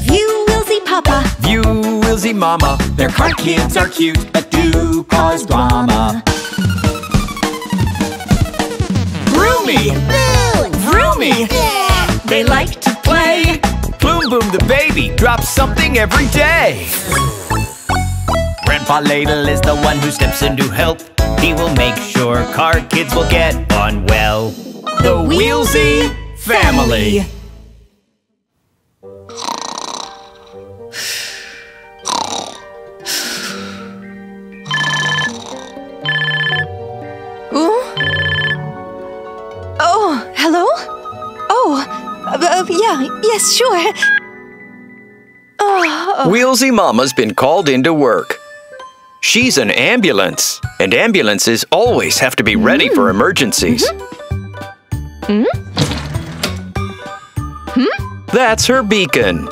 View Wilsey Papa. View Wilsey Mama. Their car kids are cute, but do cause drama. Vroomy! Vroomy! They like to play. Bloom Boom the baby drops something every day. Grandpa Ladle is the one who steps in to help. He will make sure car kids will get on well. The Wheelzy Family. Uh, yeah, yes, sure. Oh, Wheelzy Mama's been called into work. She's an ambulance, and ambulances always have to be ready for emergencies. Hmm. Hmm. That's her beacon.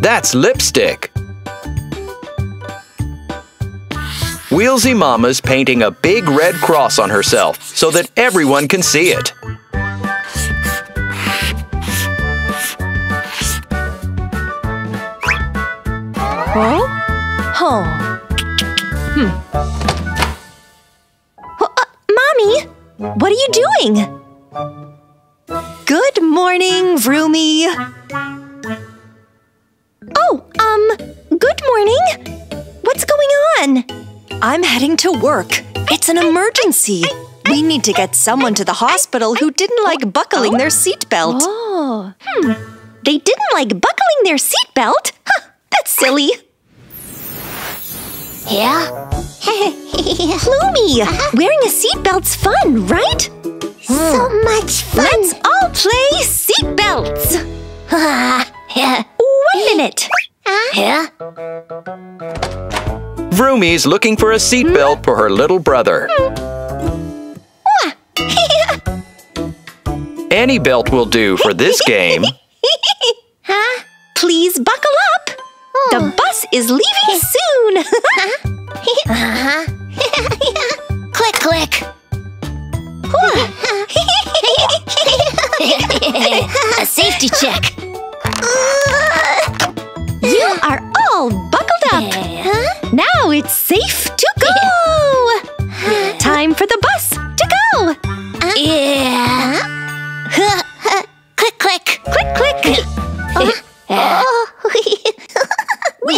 That's lipstick. Wheelzy Mama's painting a big red cross on herself so that everyone can see it. oh, oh. Hmm. Oh, uh, Mommy, what are you doing? Good morning, Vroomy. Oh, um, good morning. What's going on? I'm heading to work. It's an emergency. We need to get someone to the hospital who didn't like buckling their seatbelt. Oh. Hmm. They didn't like buckling their seatbelt? Huh, that's silly. Yeah? Plumie, wearing a seatbelt's fun, right? So much fun. Let's all play seatbelts. One minute. Yeah? Vroomy's looking for a seatbelt for her little brother. Any belt will do for this game. huh? Please buckle up. The bus is leaving soon.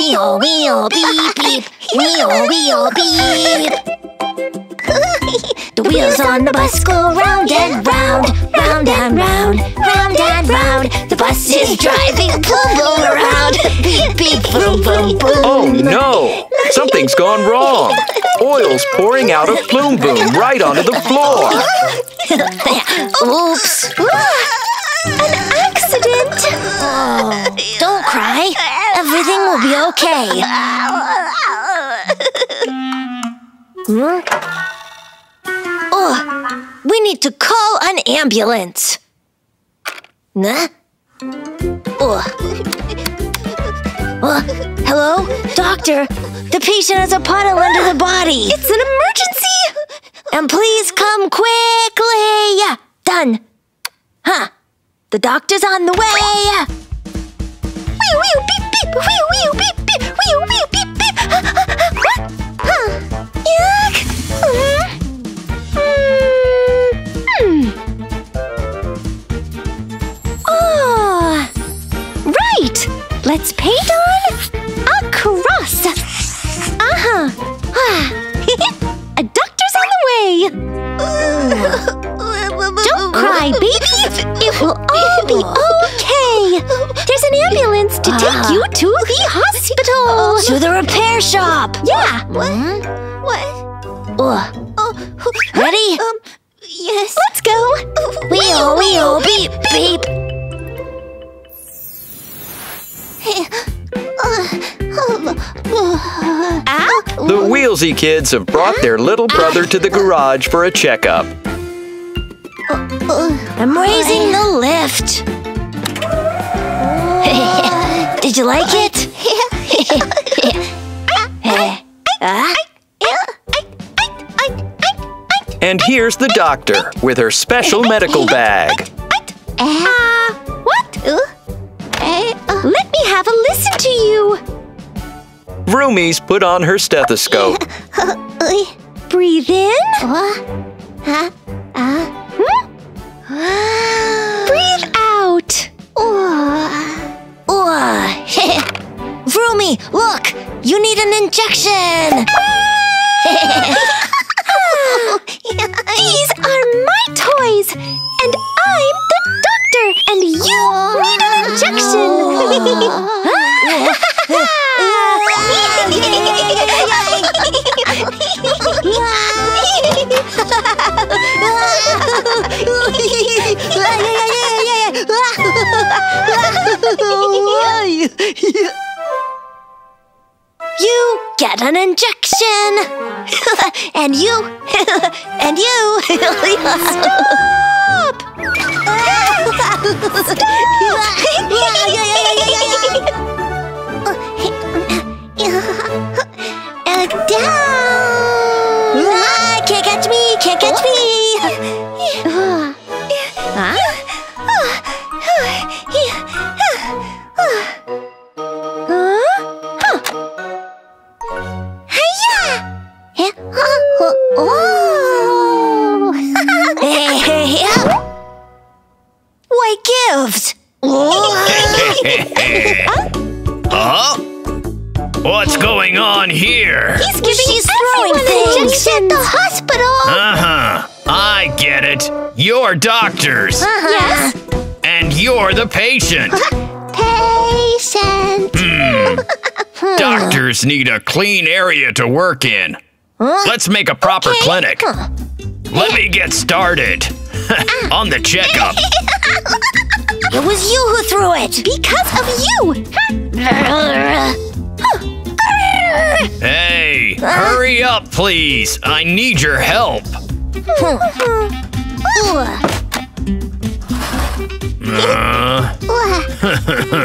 Wheel, wheel, beep, beep. Wheel, wheel, beep. The wheels on the bus go round and round, round and round, round and round. The bus is driving boom boom around. Beep beep boom boom boom. Oh no! Something's gone wrong. Oil's pouring out of Plume Boom right onto the floor. Oops. An accident. Oh, don't cry. Everything will be okay. Hmm? Oh, we need to call an ambulance. Nah? Oh. Oh, hello? Doctor, the patient has a puddle under the body. It's an emergency. And please come quickly. Done. Huh. The doctor's on the way. Wee wee beep beep. Wee wee beep beep. Wee wee beep beep. What? Huh. Yuck. Oh, right. Let's paint on a cross. Uh-huh. a doctor's on the way. Don't cry, baby. It will all be okay. There's an ambulance to take you to the hospital. To the repair shop. Yeah. What? What? Oh. Ready? Um, yes. Let's go. Wheel, wheel, beep, beep. Ow. The Wheelzy kids have brought their little brother to the garage for a checkup. I'm raising the lift. Did you like it? And here's the doctor with her special medical bag. Uh, what? Let me have a listen to you. Vroomy's put on her stethoscope. Breathe in. Huh? Uh, Breathe Vroomy, look! You need an injection! These are my toys, and I'm the doctor, and you need an injection. You get an injection! and you, and you. Stop! Uh, down! Ah, can't catch me! Can't catch me! Oh! Why gift? Huh? What's going on here? He's giving She's throwing things at the hospital. Uh huh. I get it. You're doctors, uh-huh. Yes. and you're the patient. Patient. Hmm. Doctors need a clean area to work in. Let's make a proper clinic. Let me get started on the checkup. It was you who threw it. Because of you. Hey, hurry up, please. I need your help. Uh,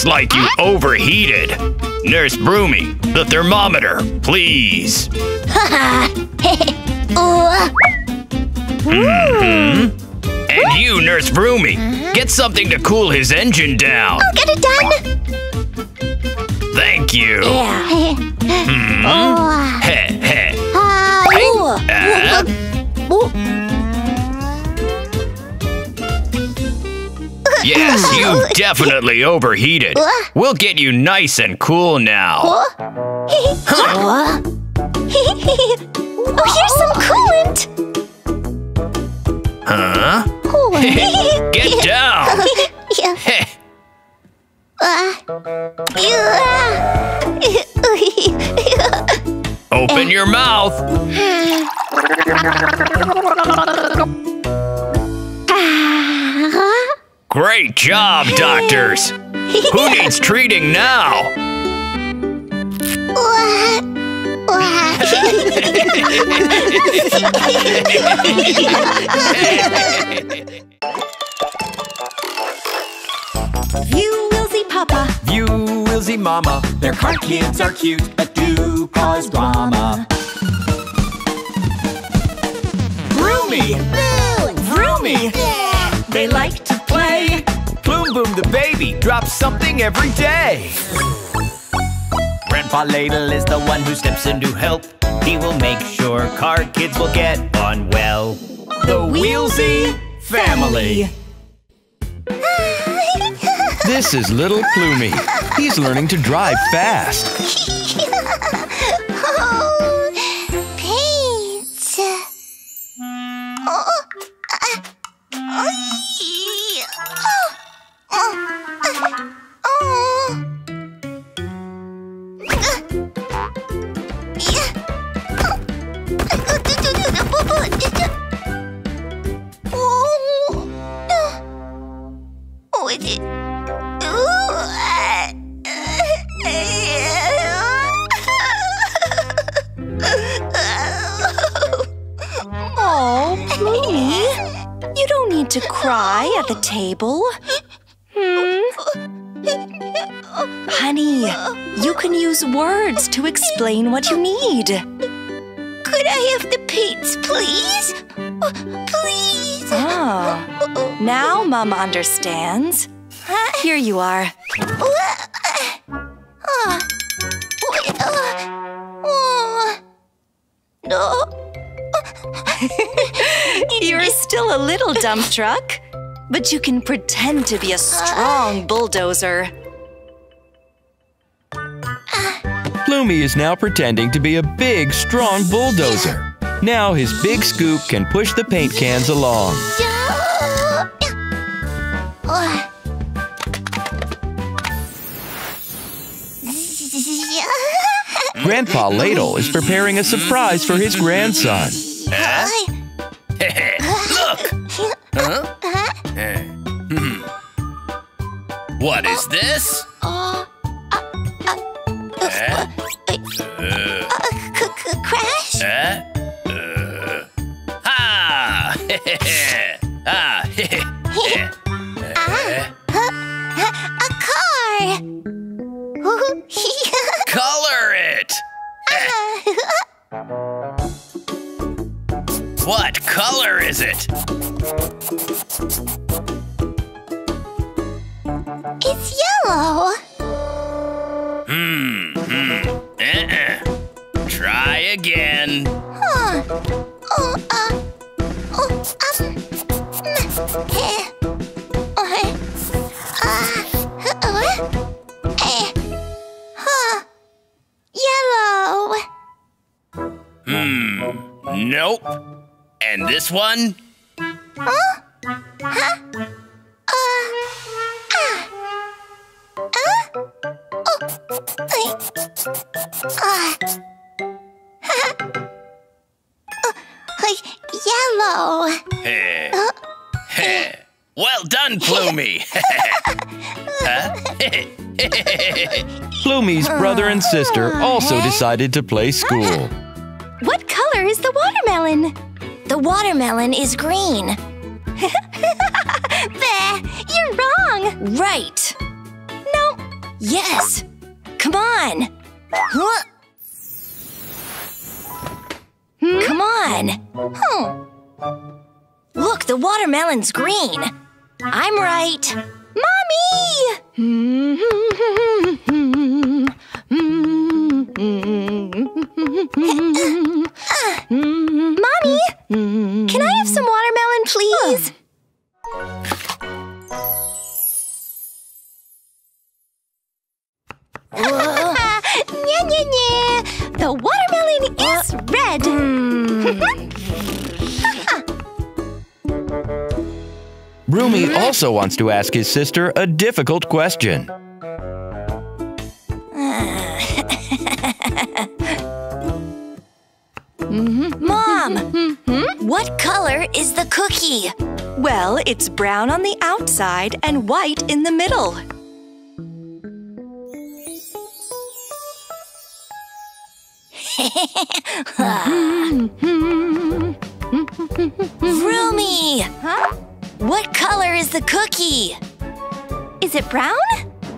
Looks like you overheated. Nurse Broomy, the thermometer, please. And you, Nurse Broomy, get something to cool his engine down. I'll Get it done. Thank you. Yeah. Hmm. Heh, heh. Ah, Uh, yes, you definitely overheated. We'll get you nice and cool now. oh, here's some coolant. Huh? Get down. Heh. Uh, Open your mouth. Ah. Great job, doctors. Who needs treating now? You will see Papa. You will see mama. Their car kids are cute, but do cause drama. Broomy! Vroomy! They like to play. Bloom Boom the baby drops something every day. Grandpa Ladle is the one who steps in to help. He will make sure car kids will get on well. The Wheelzy family. This is little Plumey. He's learning to drive fast. Oh, paint. Oh, uh, oh, to cry at the table. Use words to explain what you need. Could I have the paints, please? Please. Ah, now Mom understands. Here you are. No. You're still a little dump truck, but you can pretend to be a strong bulldozer. Plumey is now pretending to be a big, strong bulldozer. Now his big scoop can push the paint cans along. Grandpa Ladle is preparing a surprise for his grandson. Look! Huh? Eh, hmm. What is this? And this one? Huh? Huh? Uh, ah, uh, oh, ah, uh, yellow. Heh. Heh. Well done, Plumey. huh? Plumey's brother and sister also decided to play school. What color is the watermelon? The watermelon is green. Bleh, you're wrong. Right. No. Yes. Come on. Huh? Come on. Hmm. Look, the watermelon's green. I'm right. Mommy, can I have some watermelon, please? Nya, nya, nya. The watermelon is red. Hmm. Broomy also wants to ask his sister a difficult question. What color is the cookie? Well, it's brown on the outside and white in the middle. Roomy, Huh? what color is the cookie? Is it brown?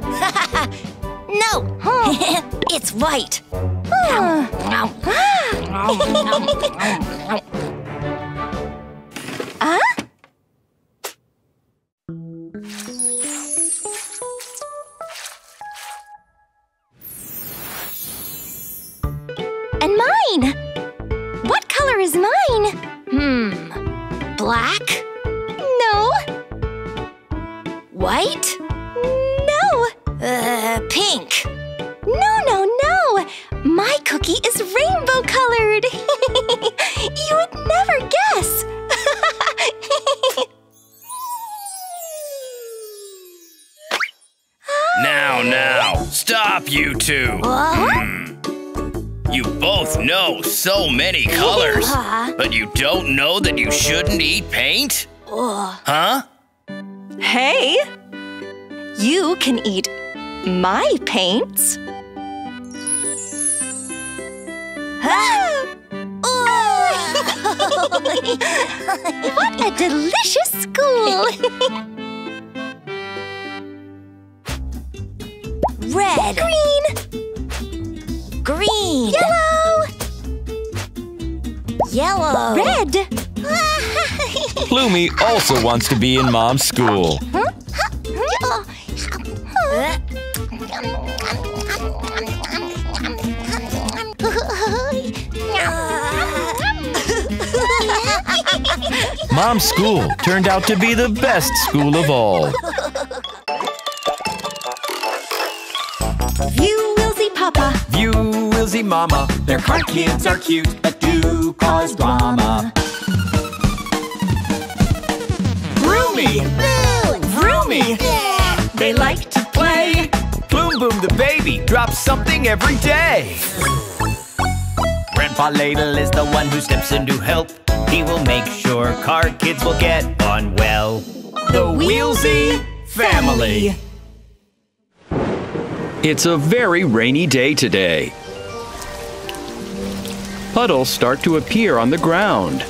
No, it's white. Ah. You both know so many colors, uh-huh. but you don't know that you shouldn't eat paint? Huh? Hey! You can eat my paints. what a delicious school! Red. Green! Green. Yellow! Yellow. Red! Plumie also wants to be in Mom's school. Mom's school turned out to be the best school of all. Wheelzy, Mama. Their car kids are cute, but do cause drama. Roomy! Roomy! They like to play. Boom Boom the baby drops something every day. Grandpa Ladle is the one who steps in to help. He will make sure car kids will get on well. The Wheelzy family. It's a very rainy day today. Puddles start to appear on the ground.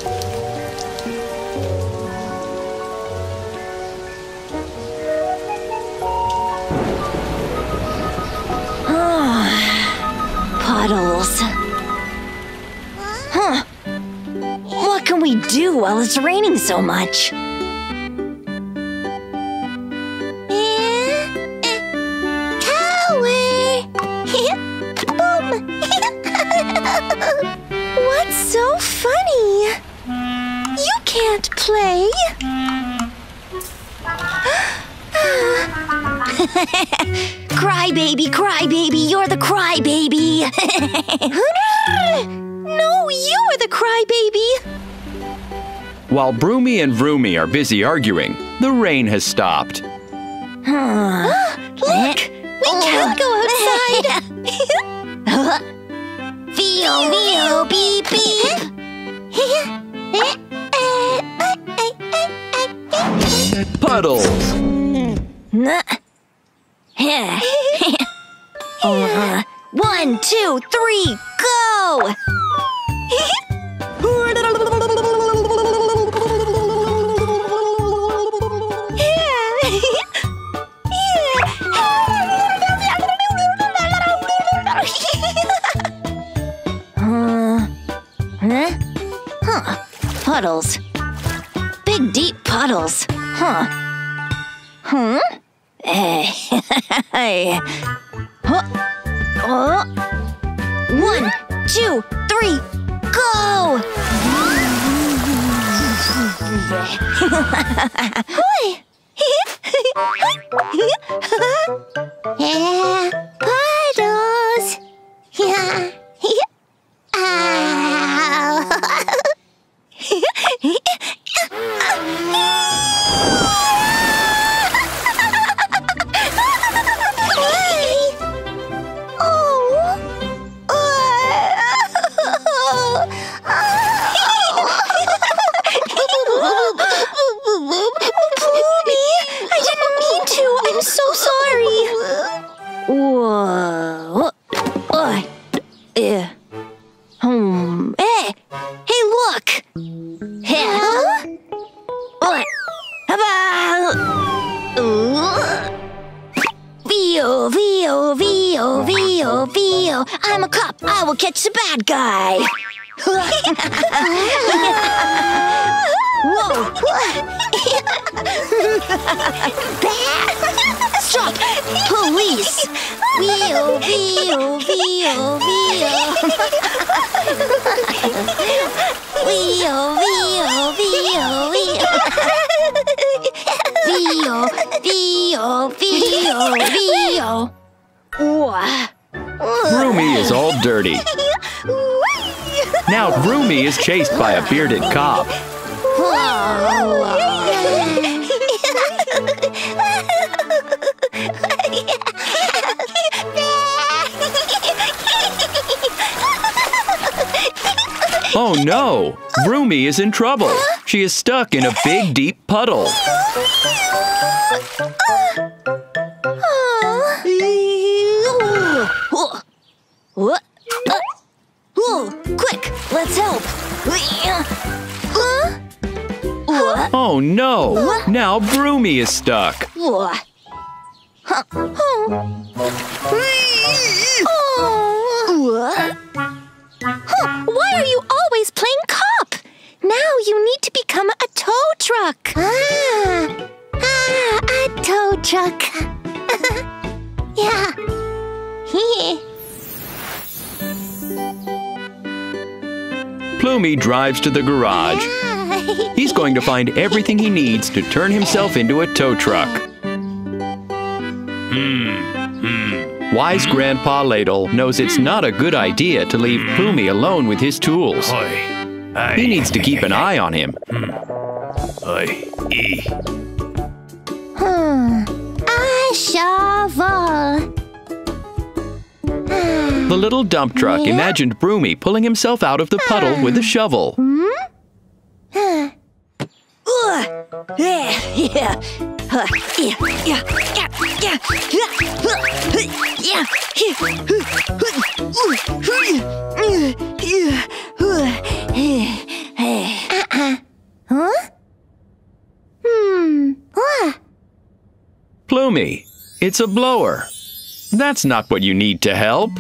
Ah, puddles. Huh. What can we do while it's raining so much? Cry baby, cry baby, you're the cry baby. no, you are the crybaby. While Broomy and Vroomy are busy arguing, the rain has stopped. Look, we oh. can go outside. Veo, veo, beep, beep. Puddles! Uh, One, two, three, go! Uh, huh? Huh. Puddles. Big, deep puddles. Huh. Hmm? Eh. Hey. Huh. One, two, three, go! Hoi! Yeah, Stop! Police! Veo, Veo, Veo, Veo. Veo, Veo, Veo, Veo. Veo, Veo, Veo, Veo. Broomy is all dirty. Now Broomy is chased by a bearded cop. Oh no! Broomy is in trouble. She is stuck in a big deep puddle. Quick, let's help. Oh no! Now Broomy is stuck. Tow truck. Ah, ah, a tow truck. yeah. Plumey drives to the garage. He's going to find everything he needs to turn himself into a tow truck. Hmm, hmm. Wise hmm? Grandpa Ladle knows it's not a good idea to leave Plumey alone with his tools. He needs to keep an eye on him. Oi. E. Hmm. A shovel. The little dump truck imagined Broomy pulling himself out of the puddle with a shovel. Yeah, yeah. Huh, yeah, yeah, yeah, yeah, yeah, huh, yeah, yeah. Huh? Hmm. What? Plumey, it's a blower. That's not what you need to help.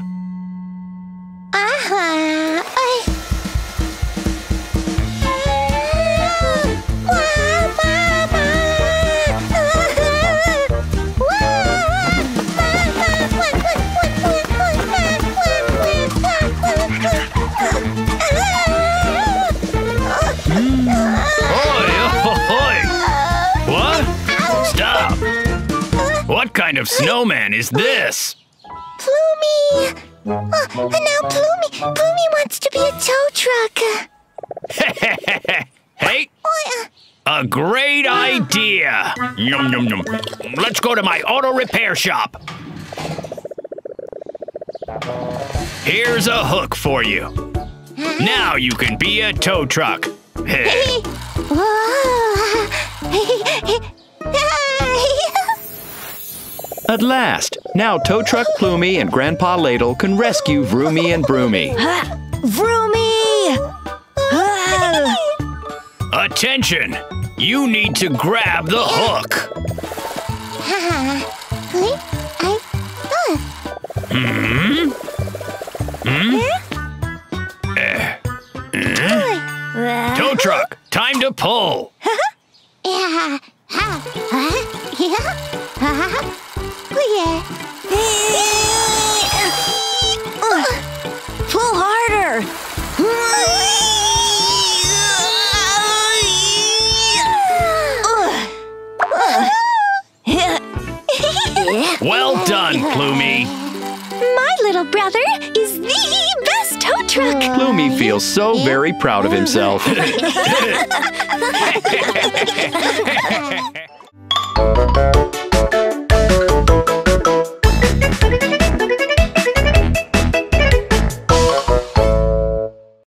Of snowman is this? Plumey! Oh, and now Plumey, Plumey wants to be a tow truck. Hey, Oh, a great idea. Num num num. Let's go to my auto repair shop. Here's a hook for you. Now you can be a tow truck. At last, now Tow Truck Plumey and Grandpa Ladle can rescue Vroomy and Broomy. Vroomy! Ah. Attention! You need to grab the hook. Tow truck, time to pull. Yeah. Ha. Huh? Yeah. Yeah. Pull harder! Well done, Plumey. My little brother is the best tow truck! Plumey feels so very proud of himself.